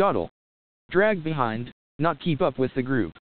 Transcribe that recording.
Dawdle. Drag behind, not keep up with the group.